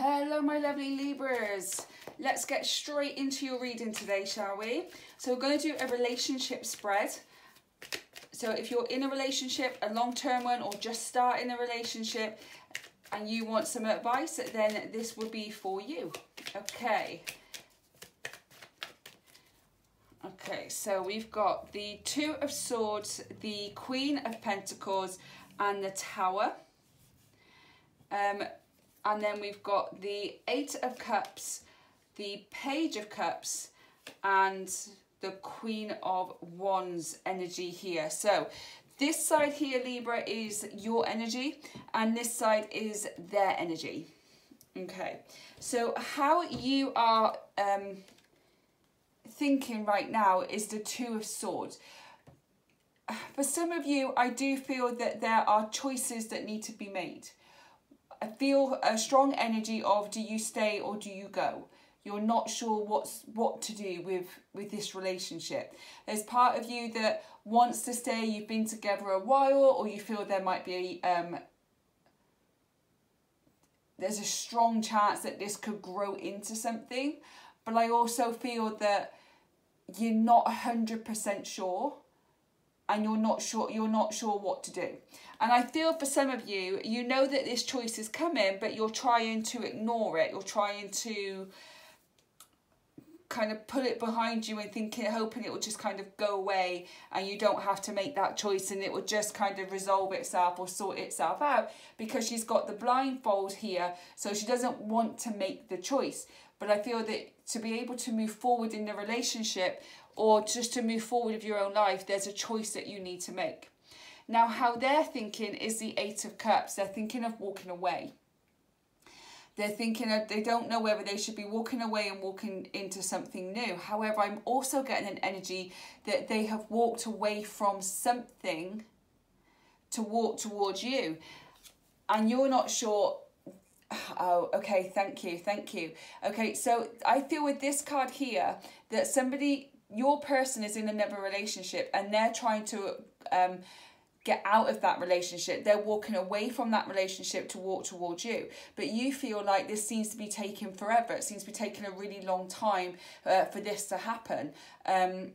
Hello, my lovely Libras. Let's get straight into your reading today, shall we? So we're going to do a relationship spread. So if you're in a relationship, a long-term one, or just starting a relationship, and you want some advice, then this will be for you. Okay. Okay, so we've got the Two of Swords, the Queen of Pentacles, and the Tower. Um, and then we've got the Eight of Cups, the Page of Cups, and the Queen of Wands energy here. So this side here, Libra, is your energy, and this side is their energy. Okay, so how you are um, thinking right now is the Two of Swords. For some of you, I do feel that there are choices that need to be made. I feel a strong energy of do you stay or do you go? You're not sure what's what to do with with this relationship. There's part of you that wants to stay. You've been together a while, or you feel there might be um, there's a strong chance that this could grow into something. But I also feel that you're not 100% sure and you're not sure you're not sure what to do. And I feel for some of you, you know that this choice is coming, but you're trying to ignore it. You're trying to kind of pull it behind you and thinking, hoping it will just kind of go away and you don't have to make that choice and it will just kind of resolve itself or sort itself out because she's got the blindfold here. So she doesn't want to make the choice. But I feel that to be able to move forward in the relationship or just to move forward with your own life, there's a choice that you need to make. Now, how they're thinking is the Eight of Cups. They're thinking of walking away. They're thinking of, they don't know whether they should be walking away and walking into something new. However, I'm also getting an energy that they have walked away from something to walk towards you. And you're not sure Oh, okay, thank you, thank you. Okay, so I feel with this card here that somebody, your person is in another relationship and they're trying to um, get out of that relationship. They're walking away from that relationship to walk towards you. But you feel like this seems to be taking forever. It seems to be taking a really long time uh, for this to happen. Um,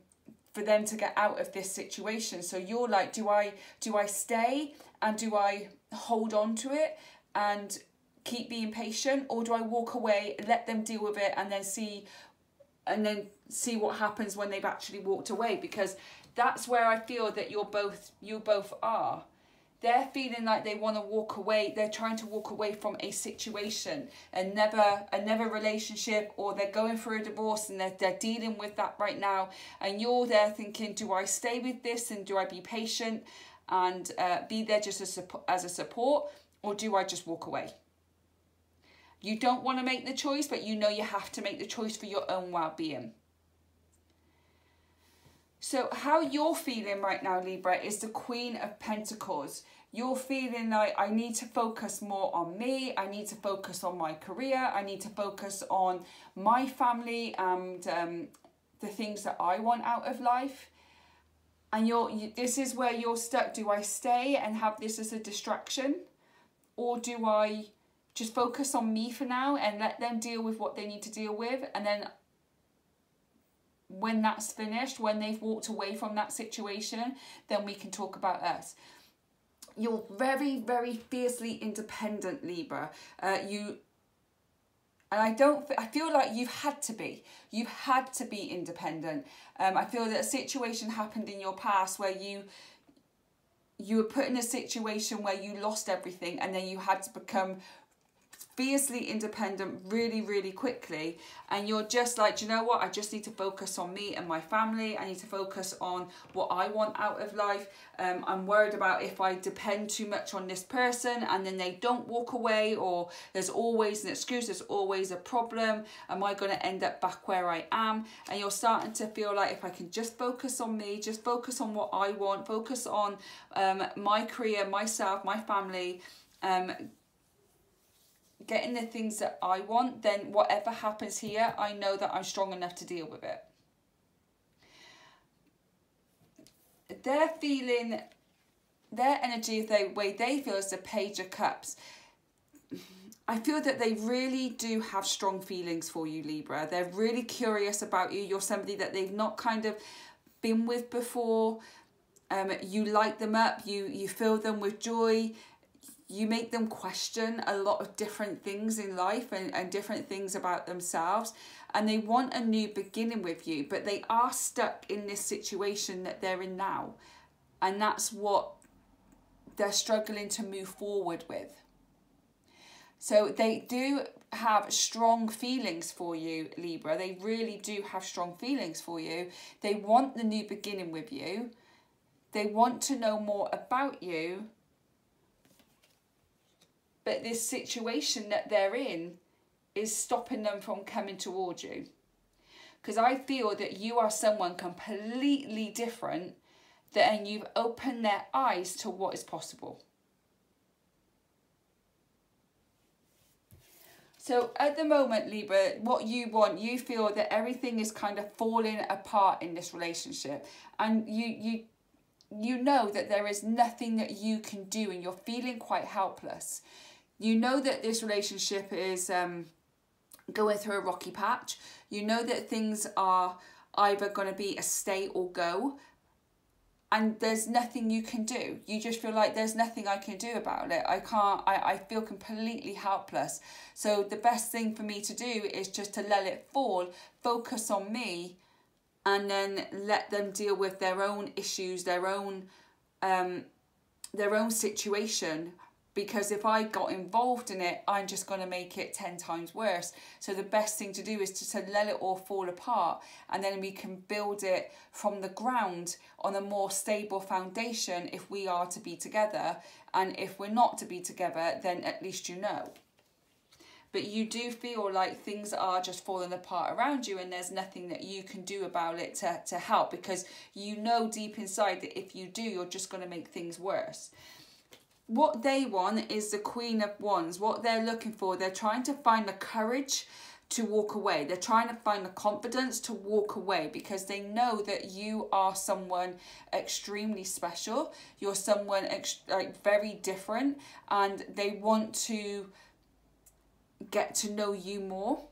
for them to get out of this situation. So you're like, do I do I stay and do I hold on to it and keep being patient or do I walk away, let them deal with it and then see and then see what happens when they've actually walked away because that's where I feel that you're both you both are. They're feeling like they want to walk away. They're trying to walk away from a situation, and another another relationship, or they're going through a divorce and they're, they're dealing with that right now. And you're there thinking, do I stay with this and do I be patient and uh, be there just as, as a support, or do I just walk away? You don't want to make the choice, but you know you have to make the choice for your own well-being. So how you're feeling right now, Libra, is the Queen of Pentacles. You're feeling like I need to focus more on me. I need to focus on my career. I need to focus on my family and um, the things that I want out of life. And you're, you, this is where you're stuck. Do I stay and have this as a distraction? Or do I just focus on me for now and let them deal with what they need to deal with. And then when that's finished when they've walked away from that situation then we can talk about us. You're very very fiercely independent libra. Uh, you and I don't I feel like you've had to be. You've had to be independent. Um, I feel that a situation happened in your past where you you were put in a situation where you lost everything and then you had to become fiercely independent really really quickly. And you're just like you know what? I just need to focus on me and my family. I need to focus on what i want out of life. Um, i'm worried about if i depend too much on this person and then they don't walk away or there's always an excuse there's always a problem. Am i going to end up back where i am? And you're starting to feel like if i can just focus on me just focus on what i want focus on um, my career myself my family um, getting the things that I want, then whatever happens here, I know that I'm strong enough to deal with it. They're feeling, their energy, the way they feel is the Page of Cups. I feel that they really do have strong feelings for you, Libra. They're really curious about you. You're somebody that they've not kind of been with before. Um, you light them up, you, you fill them with joy, you make them question a lot of different things in life and, and different things about themselves. And they want a new beginning with you, but they are stuck in this situation that they're in now. And that's what they're struggling to move forward with. So they do have strong feelings for you, Libra. They really do have strong feelings for you. They want the new beginning with you. They want to know more about you. But this situation that they're in is stopping them from coming towards you. Because I feel that you are someone completely different and you've opened their eyes to what is possible. So at the moment, Libra, what you want, you feel that everything is kind of falling apart in this relationship. And you you you know that there is nothing that you can do and you're feeling quite helpless. You know that this relationship is um, going through a rocky patch. You know that things are either going to be a stay or go and there's nothing you can do. You just feel like there's nothing I can do about it. I can't, I, I feel completely helpless. So the best thing for me to do is just to let it fall, focus on me, and then let them deal with their own issues, their own, um, their own situation because if I got involved in it, I'm just going to make it 10 times worse. So the best thing to do is to, to let it all fall apart and then we can build it from the ground on a more stable foundation if we are to be together. And if we're not to be together, then at least you know. But you do feel like things are just falling apart around you and there's nothing that you can do about it to, to help because you know deep inside that if you do, you're just going to make things worse what they want is the Queen of Wands. What they're looking for, they're trying to find the courage to walk away. They're trying to find the confidence to walk away because they know that you are someone extremely special. You're someone like very different and they want to get to know you more.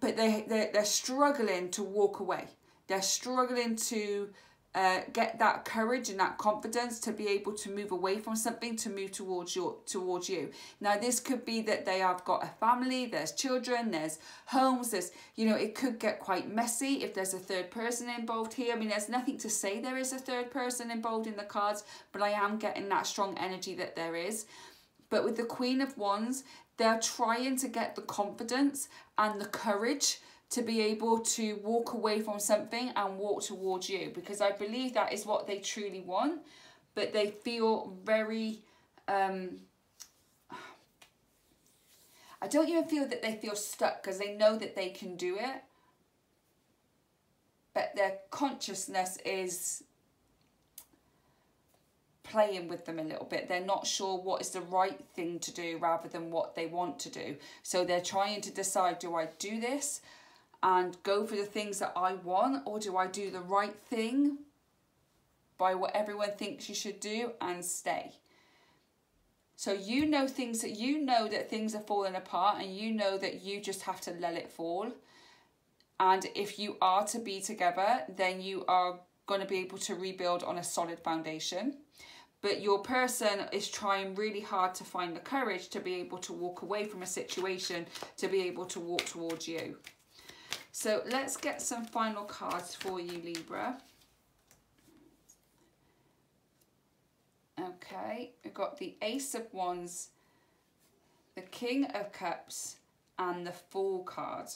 But they, they, they're struggling to walk away. They're struggling to uh, get that courage and that confidence to be able to move away from something to move towards your towards you. Now this could be that they have got a family there's children there's homes there's you know it could get quite messy if there's a third person involved here. I mean there's nothing to say there is a third person involved in the cards but i am getting that strong energy that there is. But with the queen of wands they're trying to get the confidence and the courage to be able to walk away from something and walk towards you because I believe that is what they truly want, but they feel very. Um, I don't even feel that they feel stuck because they know that they can do it, but their consciousness is playing with them a little bit. They're not sure what is the right thing to do rather than what they want to do. So they're trying to decide do I do this? And go for the things that I want or do I do the right thing by what everyone thinks you should do and stay? So you know things that you know that things are falling apart and you know that you just have to let it fall. And if you are to be together, then you are going to be able to rebuild on a solid foundation. But your person is trying really hard to find the courage to be able to walk away from a situation, to be able to walk towards you. So let's get some final cards for you, Libra. Okay, we've got the Ace of Wands, the King of Cups, and the Fool card.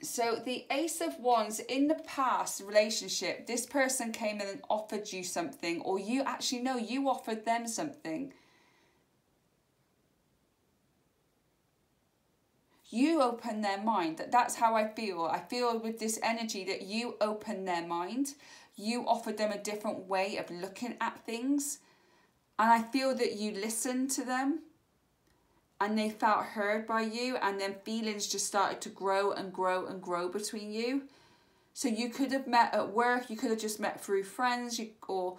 So the Ace of Wands, in the past relationship, this person came in and offered you something, or you actually know you offered them something. You open their mind. That That's how I feel. I feel with this energy that you open their mind. You offer them a different way of looking at things. And I feel that you listened to them and they felt heard by you and then feelings just started to grow and grow and grow between you. So you could have met at work, you could have just met through friends you, or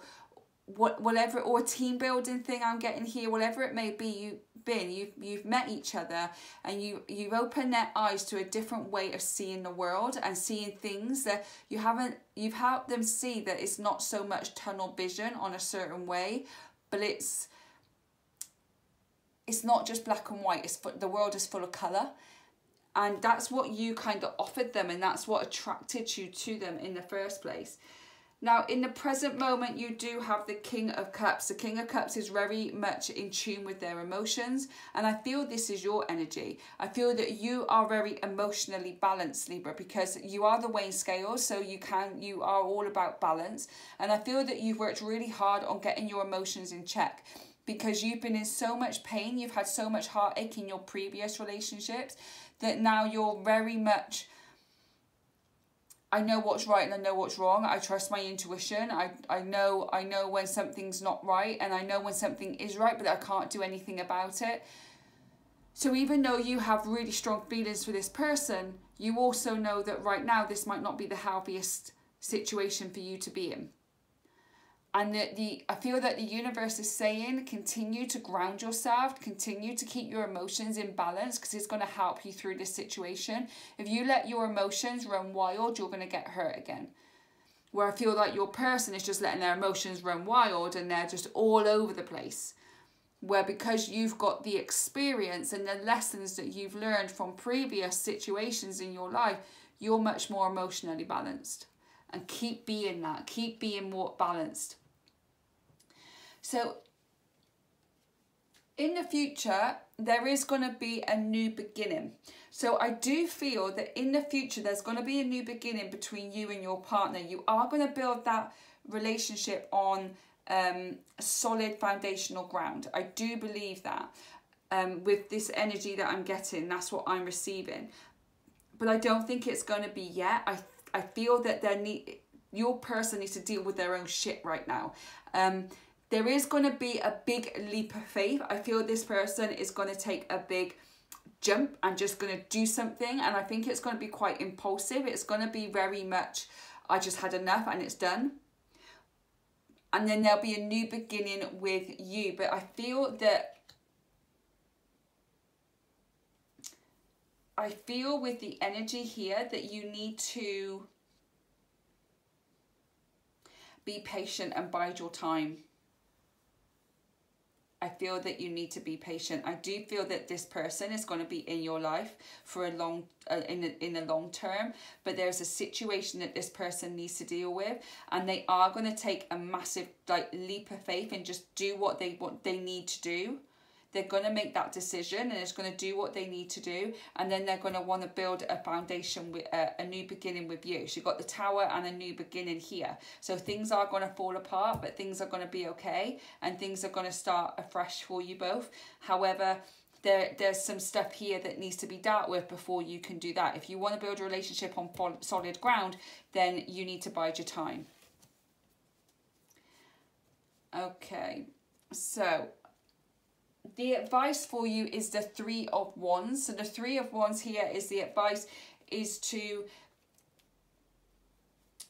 what whatever or team building thing I'm getting here, whatever it may be, you been you've you've met each other and you you've opened their eyes to a different way of seeing the world and seeing things that you haven't you've helped them see that it's not so much tunnel vision on a certain way, but it's it's not just black and white. It's the world is full of color, and that's what you kind of offered them, and that's what attracted you to them in the first place. Now, in the present moment, you do have the King of Cups. The King of Cups is very much in tune with their emotions, and I feel this is your energy. I feel that you are very emotionally balanced, Libra, because you are the weighing scale. so you can you are all about balance, and I feel that you've worked really hard on getting your emotions in check because you've been in so much pain, you've had so much heartache in your previous relationships that now you're very much I know what's right and I know what's wrong. I trust my intuition. I, I know I know when something's not right and I know when something is right, but I can't do anything about it. So even though you have really strong feelings for this person, you also know that right now this might not be the healthiest situation for you to be in and the, the I feel that the universe is saying continue to ground yourself, continue to keep your emotions in balance because it's going to help you through this situation. If you let your emotions run wild, you're going to get hurt again. Where I feel like your person is just letting their emotions run wild and they're just all over the place. Where because you've got the experience and the lessons that you've learned from previous situations in your life, you're much more emotionally balanced and keep being that keep being more balanced. So in the future there is going to be a new beginning. So i do feel that in the future there's going to be a new beginning between you and your partner. You are going to build that relationship on um, solid foundational ground. I do believe that um, with this energy that i'm getting that's what i'm receiving. But i don't think it's going to be yet. I I feel that there need your person needs to deal with their own shit right now. Um, there is going to be a big leap of faith. I feel this person is going to take a big jump and just going to do something. And I think it's going to be quite impulsive. It's going to be very much, I just had enough and it's done. And then there'll be a new beginning with you. But I feel that I feel with the energy here that you need to be patient and bide your time. I feel that you need to be patient. I do feel that this person is going to be in your life for a long uh, in in the long term, but there's a situation that this person needs to deal with, and they are going to take a massive like leap of faith and just do what they what they need to do they're going to make that decision and it's going to do what they need to do and then they're going to want to build a foundation with uh, a, a new beginning with you so you've got the tower and a new beginning here so things are going to fall apart but things are going to be okay and things are going to start afresh for you both however there, there's some stuff here that needs to be dealt with before you can do that. If you want to build a relationship on solid ground, then you need to bide your time. Okay, so the advice for you is the three of wands. So the three of wands here is the advice is to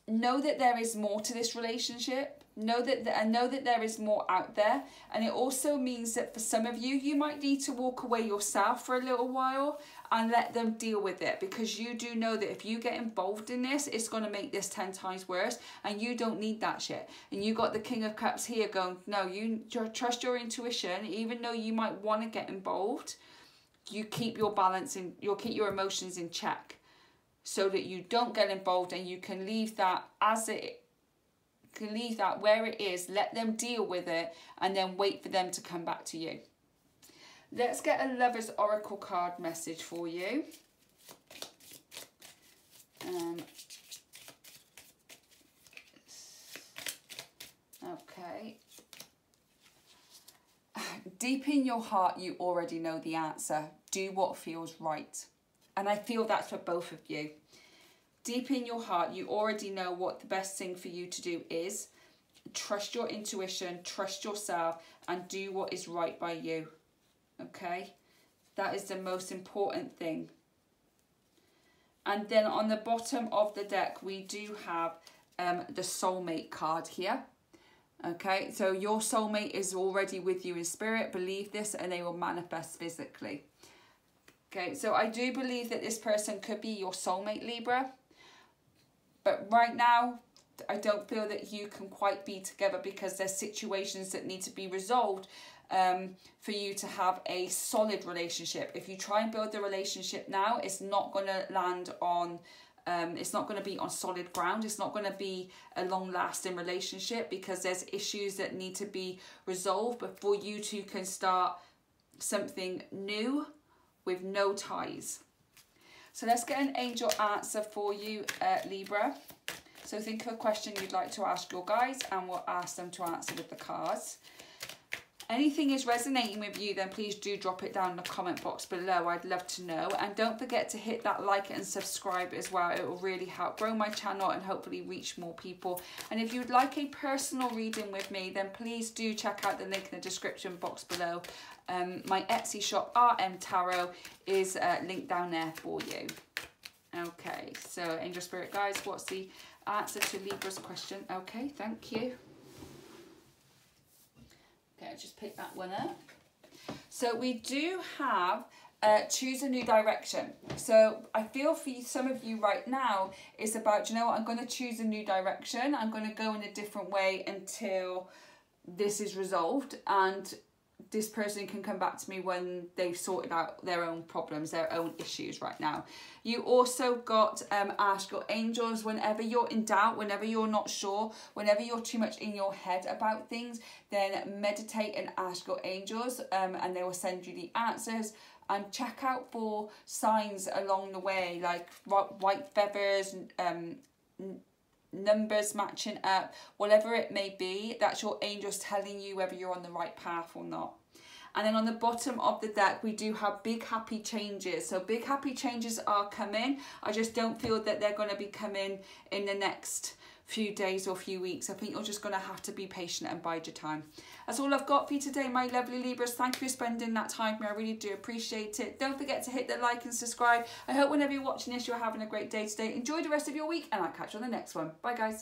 know that there is more to this relationship know that the, and know that there is more out there and it also means that for some of you you might need to walk away yourself for a little while and let them deal with it because you do know that if you get involved in this it's going to make this 10 times worse and you don't need that shit. And you got the king of cups here going no you trust your intuition. Even though you might want to get involved you keep your balance and you'll keep your emotions in check so that you don't get involved and you can leave that as it can leave that where it is, let them deal with it, and then wait for them to come back to you. Let's get a Lover's Oracle card message for you. Um, okay. Deep in your heart, you already know the answer. Do what feels right. And I feel that's for both of you deep in your heart, you already know what the best thing for you to do is. Trust your intuition, trust yourself, and do what is right by you. Okay? That is the most important thing. And then on the bottom of the deck, we do have um, the soulmate card here. Okay, so your soulmate is already with you in spirit. Believe this and they will manifest physically. Okay, so I do believe that this person could be your soulmate, Libra. But right now, I don't feel that you can quite be together because there's situations that need to be resolved um, for you to have a solid relationship. If you try and build the relationship now, it's not going to land on um, it's not going to be on solid ground. It's not going to be a long lasting relationship because there's issues that need to be resolved before you two can start something new with no ties. So let's get an angel answer for you, uh, Libra. So think of a question you'd like to ask your guys and we'll ask them to answer with the cards anything is resonating with you, then please do drop it down in the comment box below. I'd love to know. And don't forget to hit that like and subscribe as well. It will really help grow my channel and hopefully reach more people. And if you'd like a personal reading with me, then please do check out the link in the description box below. Um, my Etsy shop, RM Tarot, is uh, linked down there for you. Okay, so Angel Spirit guys, what's the answer to Libra's question? Okay, thank you. Okay, I'll just pick that one up. So we do have uh, choose a new direction. So I feel for you, some of you right now, it's about, you know what, I'm going to choose a new direction. I'm going to go in a different way until this is resolved. And this person can come back to me when they've sorted out their own problems, their own issues right now. You also got um, ask your angels whenever you're in doubt, whenever you're not sure, whenever you're too much in your head about things, then meditate and ask your angels um, and they will send you the answers. And check out for signs along the way, like white feathers, um, numbers matching up, whatever it may be, that's your angels telling you whether you're on the right path or not. And then on the bottom of the deck, we do have big happy changes. So big happy changes are coming. I just don't feel that they're going to be coming in the next few days or few weeks. I think you're just going to have to be patient and bide your time. That's all I've got for you today, my lovely Libras. Thank you for spending that time with me. I really do appreciate it. Don't forget to hit the like and subscribe. I hope whenever you're watching this, you're having a great day today. Enjoy the rest of your week and I'll catch you on the next one. Bye, guys.